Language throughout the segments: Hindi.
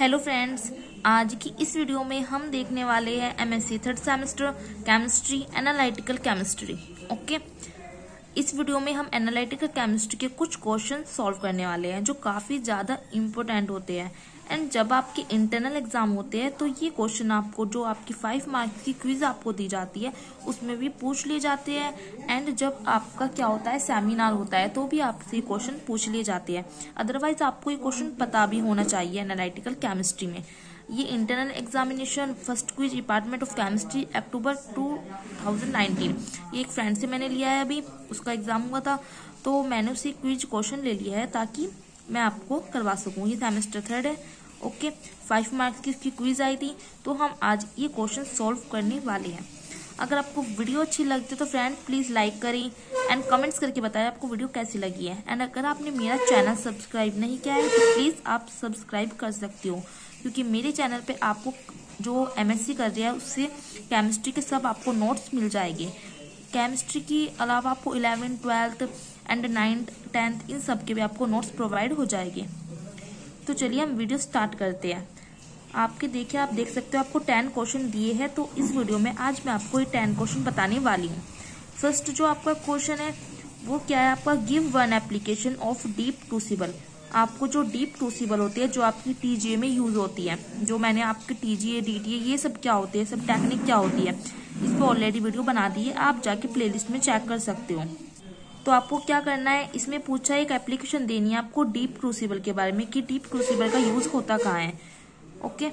हेलो फ्रेंड्स आज की इस वीडियो में हम देखने वाले हैं MSc third semester chemistry analytical chemistry okay इस वीडियो में हम एनालिटिकल केमिस्ट्री के कुछ क्वेश्चन सॉल्व करने वाले हैं, जो काफ़ी ज़्यादा इम्पोर्टेंट होते हैं। एंड जब आपके इंटरनल एग्ज़ाम होते हैं तो ये क्वेश्चन आपको, जो आपकी फाइव मार्क्स की क्विज आपको दी जाती है, उसमें भी पूछ लिए जाते हैं। एंड जब आपका क्या होता है सेमिनार होता है तो भी आपसे क्वेश्चन पूछ लिए जाते हैं। अदरवाइज़ आपको ये क्वेश्चन पता भी होना चाहिए एनालिटिकल केमिस्ट्री में। ये internal examination first quiz department of chemistry October 2019 ये एक फ्रेंड से मैंने लिया है अभी, उसका एग्ज़ाम हुआ था तो मैंने उसे क्विज क्वेश्चन ले लिया है ताकि मैं आपको करवा सकूँ। ये सेमेस्टर थर्ड। है ओके फाइव मार्क्स की इसकी क्विज आई थी। तो हम आज ये क्वेश्चन सॉल्व करने वाले हैं। अगर आपको वीडियो अच्छी लगती है तो फ्रेंड प्लीज़ लाइक करें एंड कमेंट्स करके बताएँ आपको वीडियो कैसी लगी है। एंड अगर आपने मेरा चैनल सब्सक्राइब नहीं किया है तो प्लीज़ आप सब्सक्राइब कर सकते हो। क्योंकि मेरे चैनल पे आपको जो एमएससी कर रहा है, उससे केमिस्ट्री के सब आपको नोट्स मिल जाएँगे। केमिस्ट्री के अलावा आपको eleventh twelfth and ninth tenth इन सब के भी आपको नोट्स प्रोवाइड हो जाएँगे। तो चलिए हम वीडियो स्टार्ट करते हैं। आपके देखिए, आप देख सकते हो आपको टेन क्वेश्चन दिए हैं तो इस वीडियो में आज मैं आपको ये टेन क्वेश्चन बताने वाली हूँ। फ़र्स्ट जो आपका क्वेश्चन है, वो क्या है आपका? Give one application of deep crucible आपको जो डीप क्रूसिबल होती है, जो आपकी टीजीए में यूज़ होती है, जो मैंने आपकी टीजीए डीटीए ये सब क्या होती है, सब टेक्निक क्या होती है इस पर ऑलरेडी वीडियो बना दी है, आप जाके प्लेलिस्ट में चेक कर सकते हो। तो आपको क्या करना है? इसमें पूछा एक एप्लीकेशन देनी है आपको डीप क्रूसिबल के बारे में कि डीप क्रूसिबल का यूज़ होता कहाँ है। ओके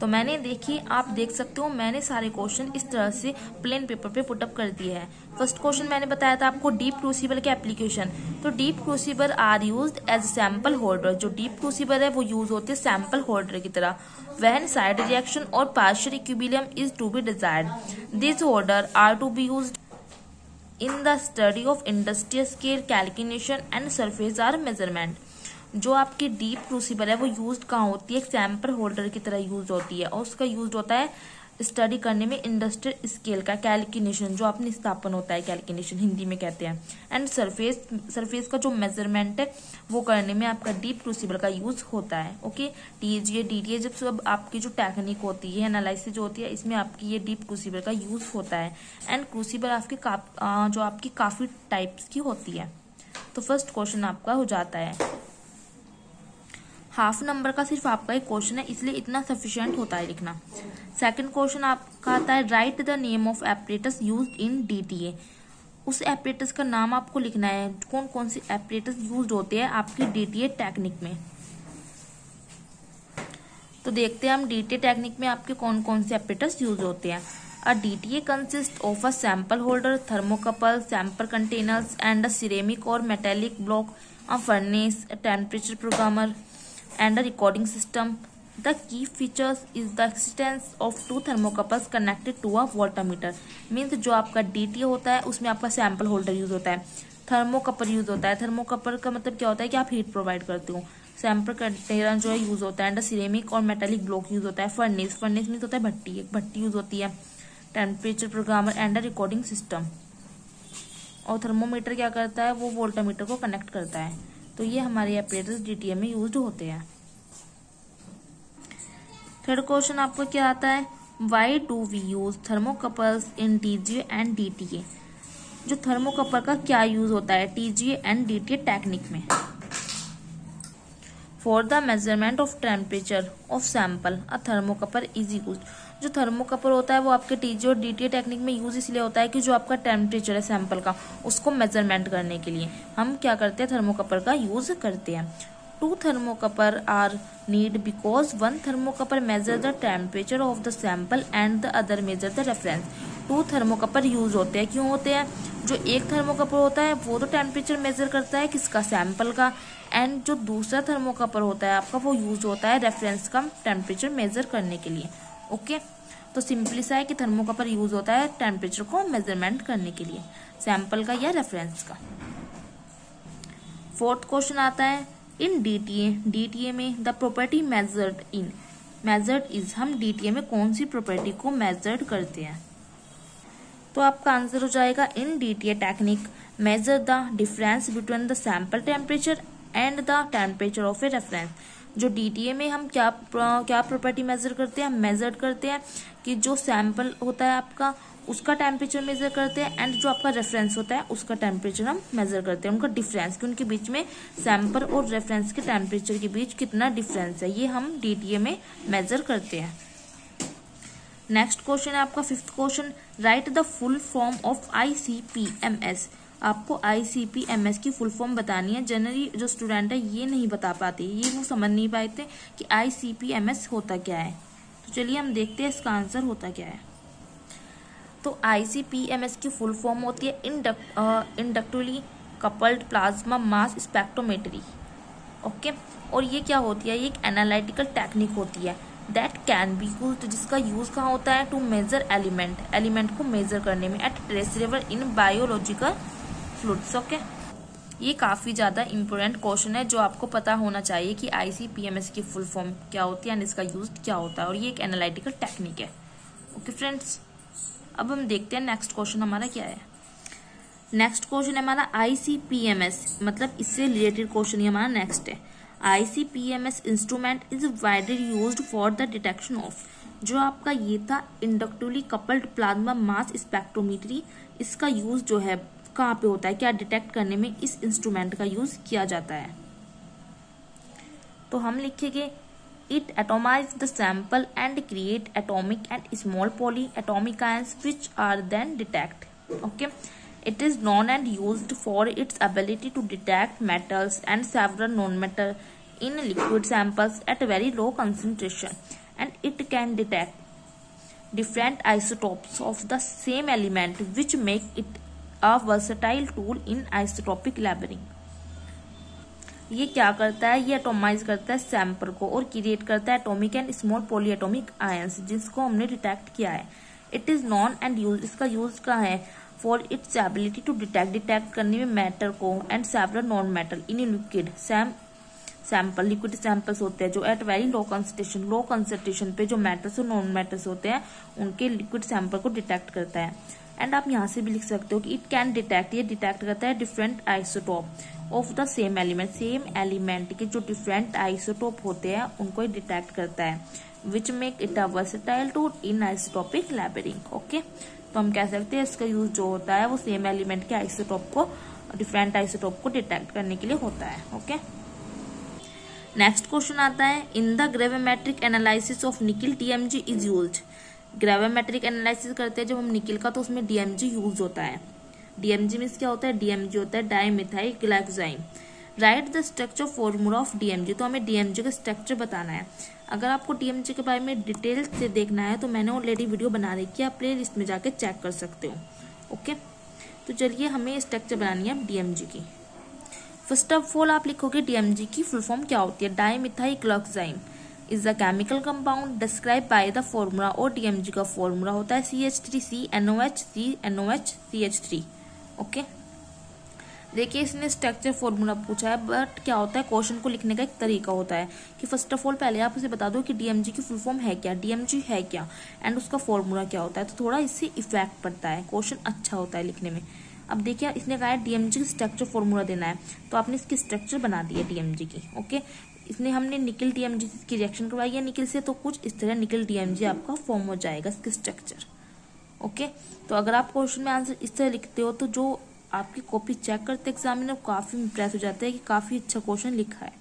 तो मैंने देखी, आप देख सकते हो, मैंने सारे क्वेश्चन इस तरह से प्लेन पेपर पे पुटअप कर दिए हैं। फ़र्स्ट क्वेश्चन मैंने बताया था आपको डीप क्रूसिबल के एप्लीकेशन तो deep crucible are used as sample holder जो डीप क्रूसिबल है, वो यूज़ होते हैं सैंपल होल्डर की तरह। वैन साइड रिएक्शन और partial equilibrium is to be desired this holder are to be used in the study of industrial scale calculation and surface area measurement जो आपकी डीप क्रूसीबल है, वो यूज़ कहाँ होती है? एक सैंपल होल्डर की तरह यूज़ होती है और उसका यूज़ होता है स्टडी करने में इंडस्ट्रियल स्केल का कैलकुलेशन जो अपने स्थापन होता है कैलकुलेशन हिंदी में कहते हैं। एंड सरफेस सरफेस का जो मेज़रमेंट है, वो करने में आपका डीप क्रूसिबल का यूज़ होता है ओके टीजीए डीटीए जब सब आपकी जो टेक्निक होती है एनालिसिस जो होती है, इसमें आपकी ये डीप क्रूसिबल का यूज़ होता है। एंड क्रूसिबल आपकी जो आपकी काफ़ी टाइप्स की होती है। तो फ़र्स्ट क्वेश्चन आपका हो जाता है हाफ़ नंबर का सिर्फ़ आपका एक क्वेश्चन है, इसलिए इतना सफिशियंट होता है लिखना। सेकंड क्वेश्चन आपका आता है write the name of apparatus used in DTA उस एपरेटस का नाम आपको लिखना है कौन कौन से एपरेटस यूज़ होते हैं आपकी डीटीए टेक्निक में। तो देखते हैं हम डीटीए टेक्निक में आपके कौन कौन से एपरेटस यूज़ होते हैं। A DTA consist of a sample holder thermocouple sample containers and a ceramic और metallic block a furnace temperature programmer and a recording system. The key features is the existence of two thermocouples connected to a voltmeter. Means जो आपका डी होता है, उसमें आपका सैंपल होल्डर यूज़ होता है। थर्मोकपल यूज़ होता है। थर्मोकपल का मतलब क्या होता है कि आप हीट प्रोवाइड करते हो। सैंपल कंटेनर जो है यूज़ होता है। एंड सिरेमिक और मेटेलिक ब्लॉक यूज़ होता है। फर्नेस फर्नेस मीन्स होता है भट्टी। एक भट्टी यूज़ होती है। Temperature programmer and recording system और थर्मोमीटर क्या करता है? वो वोल्टामीटर को कनेक्ट करता है। तो ये हमारे एपरेटर्स डीटीएम में यूज़ होते हैं। थर्ड क्वेश्चन आपको क्या आता है? Why do we use thermocouples in TGA and DTA जो थर्मोकपल का क्या यूज़ होता है? टीजीए एंड डीटीए टेक्निक में। For the measurement of temperature of sample a thermocouple is used जो थर्मोकपल होता है वो आपके टीजी और डीटीए टेक्निक में यूज़ इसलिए होता है कि जो आपका टेम्परेचर है सैंपल का, उसको मेज़रमेंट करने के लिए। हम क्या करते हैं? थर्मोकपल का यूज़ करते हैं। Two thermocouple are need because one thermocouple measure the temperature of the sample and the other measure the reference two thermocouple use होते हैं। क्यों होते हैं? जो एक थर्मोकपल होता है, वो तो टेम्परेचर मेजर करता है किसका? सैंपल का। एंड जो दूसरा थर्मोकपल होता है, आपका वो यूज़ होता है रेफरेंस का टेम्परेचर मेजर करने के लिए। ओके? तो सिंपली सा है कि थर्मोकपल यूज़ होता है टेम्परेचर को मेज़रमेंट करने के लिए। सैंपल का या रेफरेंस का। फोर्थ क्वेश्चन आता है इन डीटीए डीटीए में the property measured in measured is हम डीटीए में कौन सी प्रॉपर्टी को मेजर्ड करते हैं? तो आपका आंसर हो जाएगा in DTA technique measure the difference between the sample temperature and the temperature of a reference जो डीटीए में हम क्या क्या प्रॉपर्टी मेजर करते हैं, हम मेजर करते हैं कि जो सैंपल होता है आपका, उसका टेम्परेचर मेजर करते हैं एंड जो आपका रेफरेंस होता है, उसका टेम्परेचर हम मेजर करते हैं, उनका डिफरेंस कि उनके बीच में सैंपल और रेफरेंस के टेम्परेचर के बीच कितना डिफरेंस है, ये हम डीटीए में मेजर करते हैं। नेक्स्ट क्वेश्चन है आपका fifth question write the full form of I C P M S आपको I C P M S की फुल फॉर्म बतानी है। जनरली जो स्टूडेंट है, ये नहीं बता पाते। ये वो समझ नहीं पाते कि I C P M S होता क्या है। तो चलिए हम देखते हैं इसका आंसर होता क्या है। तो I C P M S की फुल फॉर्म होती है inductively coupled plasma mass spectrometry okay और ये क्या होती है? ये एक एनालिटिकल टेक्निक होती है। दैट कैन बी यूज़ जिसका यूज़ कहाँ होता है? टू मेजर एलिमेंट एलिमेंट को मेजर करने में। At trace level in biological fluids okay ये काफ़ी ज़्यादा इंपॉर्टेंट क्वेश्चन है जो आपको पता होना चाहिए कि आईसीपीएमएस की फुल फॉर्म क्या होती है एंड इसका यूज़ क्या होता है और ये एक एनालिटिकल टेक्निक है। ओके फ्रेंड्स अब हम देखते हैं नेक्स्ट क्वेश्चन हमारा क्या है। नेक्स्ट क्वेश्चन है हमारा आईसीपीएमएस मतलब इससे रिलेटेड क्वेश्चन ही हमारा नेक्स्ट है। ICPMS instrument is widely use for the detection of जो आपका ये था inductively coupled plasma mass spectrometry इसका यूज़ जो है कहाँ पे होता है, क्या डिटेक्ट करने में इस इंस्ट्रूमेंट का यूज़ किया जाता है। तो हम लिखेंगे it atomise the sample and create atomic and small polyatomic ions which are then detect okay it is known and used for its ability to detect metals and several non metal in liquid samples at very low concentration and it can detect different isotopes of the same element which make it a versatile tool in isotopic labelling ये क्या करता है? ये एटोमाइज करता है सैंपल को और क्रिएट करता है atomic and small polyatomic ions जिसको हमने डिटेक्ट किया है। It is known and use इसका यूज़ का है? For its ability to detect detect करने में मैटर को and several non metal in liquid sam sample liquid samples होते हैं जो at very low concentration low concentration पे जो मेटल्स और नॉन मेटल्स होते हैं, उनके लिक्विड सैंपल को डिटेक्ट करता है। एंड आप यहाँ से भी लिख सकते हो कि इट कैन डिटेक्ट ये डिटेक्ट करता है different isotope of the same element same element के जो डिफरेंट आइसोटोप होते हैं, उनको ये डिटेक्ट करता है which make it a versatile tool in isotopic labelling okay तो हम कह सकते हैं इसका यूज़ जो होता है, वो सेम एलिमेंट के आइसोटॉप को डिफरेंट आइसोटॉप को डिटेक्ट करने के लिए होता है ओके नेक्स्ट क्वेश्चन आता है in the gravimetric analysis of nickel DMG is used gravimetric analysis करते हैं, जब हम निकल का तो उसमें डीएमजी यूज़ होता है। डीएमजी मीन्स क्या होता है? डीएमजी होता है dimethyl glyoxime write the structure formula of DMG तो हमें डीएमजी का स्ट्रक्चर बताना है। अगर आपको डीएमजी के बारे में डिटेल से देखना है तो मैंने ऑलरेडी वीडियो बना रखी है, आप प्ले लिस्ट में जाके चेक कर सकते हो। ओके तो चलिए, हमें स्ट्रक्चर बनानी है डीएमजी की। फ़र्स्ट ऑफ़ ऑल आप लिखोगे डीएमजी की फुल फॉर्म क्या होती है? Dimethyl glyoxime is a chemical compound describe by the formula और डीएमजी का फॉर्मूला होता है C H three C N O H C N O H C H three okay देखिए, इसने स्ट्रक्चर फॉर्मूला पूछा है बट क्या होता है? क्वेश्चन को लिखने का एक तरीका होता है कि फ़र्स्ट ऑफ़ ऑल पहले आप उसे बता दो कि डीएमजी की फुल फॉर्म है क्या? डीएमजी है क्या? एंड उसका फॉर्मूला क्या होता है? तो थोड़ा इससे इफ़ेक्ट पड़ता है। क्वेश्चन अच्छा होता है लिखने में। अब देखिए, इसने कहा है डीएमजी की स्ट्रक्चर फॉर्मूला देना है। तो आपने इसकी स्ट्रक्चर बना दी है डीएमजी की ओके इसने हमने निकल डीएमजी की रिएक्शन करवाई है। निकल से तो कुछ इस तरह निकल डीएमजी आपका फॉर्म हो जाएगा इसके स्ट्रक्चर ओके तो अगर आप क्वेश्चन में आंसर इस तरह लिखते हो तो जो आपकी कॉपी चेक करते एग्जामिनर काफ़ी इंप्रेस हो जाता है कि काफ़ी अच्छा क्वेश्चन लिखा है।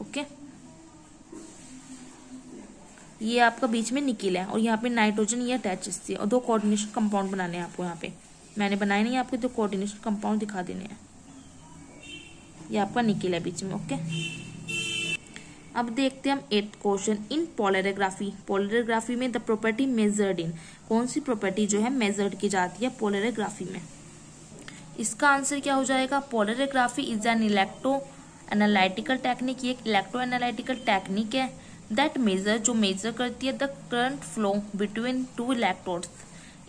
ओके ये आपका बीच में निकल है और यहाँ पे नाइट्रोजन ये अटैच इससे और दो कोऑर्डिनेशन कंपाउंड बनाने हैं आपको यहाँ पे। मैंने बनाए नहीं, आपको दो कोऑर्डिनेशन कंपाउंड दिखा देने हैं। ये आपका निकल है बीच में ओके अब देखते हैं हम eighth question in polarography polarography में द प्रॉपर्टी मेजर्ड इन कौन सी प्रॉपर्टी जो है मेजर्ड की जाती है पोलरोग्राफी में? इसका आंसर क्या हो जाएगा? Polarography is an electro analytical technique ये एक इलेक्ट्रो एनालिटिकल टेक्निक है दैट मेजर जो मेजर करती है the current flow between two electrodes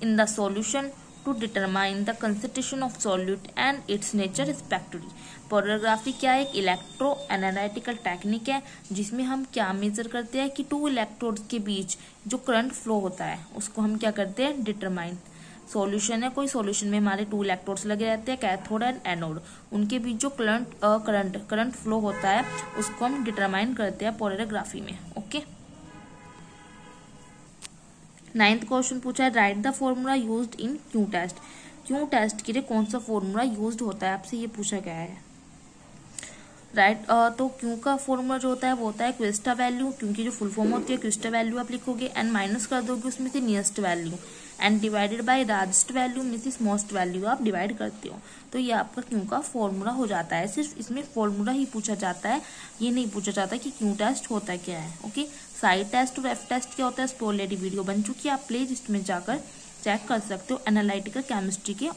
in the solution to determine the concentration of solute and its nature respectively. Polarography क्या है? एक इलेक्ट्रो एनालिटिकल टेक्निक है, जिसमें हम क्या मेजर करते हैं कि टू इलेक्ट्रोड्स के बीच जो करंट फ्लो होता है, उसको हम क्या करते हैं? डिटरमाइन सॉल्यूशन है, कोई सॉल्यूशन में हमारे टू इलेक्ट्रोड्स लगे रहते हैं कैथोड एंड एनोड उनके बीच जो करंट करंट करंट फ्लो होता है, उसको हम डिटरमाइन करते हैं पोरियोग्राफी में ओके नाइन्थ क्वेश्चन पूछा है write the formula used in Q test Q test के लिए कौन सा फॉर्मूला यूज्ड होता है? आपसे ये पूछा गया है। राइट right, तो क्यू का फॉर्मूला जो होता है वो होता है क्विस्टा वैल्यू क्योंकि जो फुल फॉर्म होती है क्विस्टा वैल्यू आप लिखोगे एंड माइनस कर दोगे उसमें से nearest value and divided by largest value mean most value आप डिवाइड करते हो. तो ये आपका क्यू का फॉर्मूला हो जाता है. सिर्फ़ इसमें फॉर्मूला ही पूछा जाता है. ये नहीं पूछा जाता कि क्यू टेस्ट होता क्या है ओके साइड टेस्ट और एफ़ टेस्ट क्या होता है इस ऑलरेडी वीडियो बन चुकी है. आप प्ले में जाकर चेक कर सकते हो एनालिटिकल केमिस्ट्री के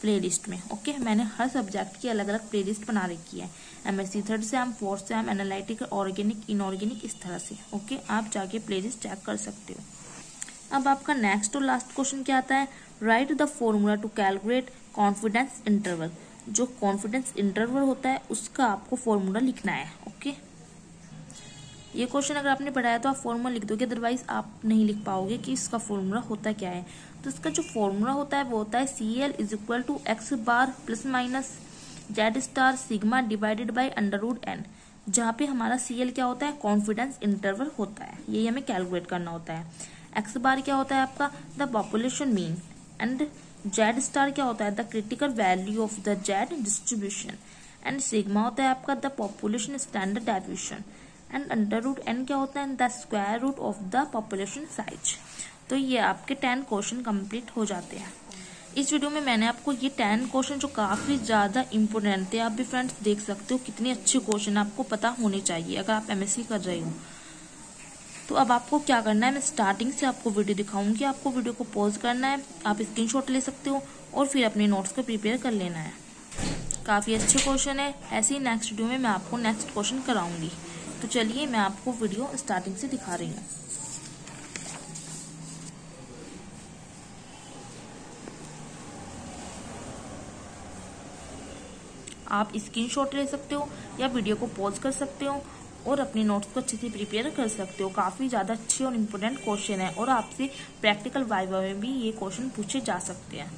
प्लेलिस्ट में ओके मैंने हर सब्जेक्ट की अलग अलग प्लेलिस्ट बना रखी है। MSc third sem fourth sem analytical organic inorganic इस तरह से ओके आप जाके प्लेलिस्ट चेक कर सकते हो। अब आपका नेक्स्ट और लास्ट क्वेश्चन क्या आता है? Write the formula to calculate confidence interval जो कॉन्फिडेंस इंटरवल होता है, उसका आपको फॉर्मूला लिखना है ओके ये क्वेश्चन अगर आपने पढ़ाया तो आप फॉर्मूला लिख दोगे अदरवाइज़ आप नहीं लिख पाओगे कि इसका फॉर्मूला होता क्या है। तो इसका जो फॉर्मूला होता है, वो होता है C L is equal to X bar plus minus Z star sigma divided by under N जहाँ पे हमारा सी एल क्या होता है? कॉन्फिडेंस इंटरवल होता है। यही हमें कैलकुलेट करना होता है। एक्स बार क्या होता है आपका? The population mean and Z star क्या होता है? The critical value of the Z distribution and sigma होता है आपका the population standard deviation and under root N क्या होता है? The square root of the population size तो ये आपके टेन क्वेश्चन कंप्लीट हो जाते हैं। इस वीडियो में मैंने आपको ये टेन क्वेश्चन जो काफ़ी ज़्यादा इंपोर्टेंट थे, आप भी फ्रेंड्स देख सकते हो, कितने अच्छे क्वेश्चन आपको पता होने चाहिए अगर आप एमएससी कर रहे हो। तो अब आपको क्या करना है, मैं स्टार्टिंग से आपको वीडियो दिखाऊँगी, आपको वीडियो को पॉज करना है, आप स्क्रीनशॉट ले सकते हो और फिर अपने नोट्स को प्रिपेयर कर लेना है। काफ़ी अच्छे क्वेश्चन है, ऐसे ही नेक्स्ट वीडियो में मैं आपको नेक्स्ट क्वेश्चन कराऊँगी। तो चलिए, मैं आपको वीडियो स्टार्टिंग से दिखा रही हूँ। आप स्क्रीनशॉट ले सकते हो या वीडियो को पॉज कर सकते हो और अपने नोट्स को अच्छे से प्रिपेयर कर सकते हो। काफ़ी ज़्यादा अच्छे और इम्पोर्टेंट क्वेश्चन है और आपसे प्रैक्टिकल वाइवा में भी ये क्वेश्चन पूछे जा सकते हैं।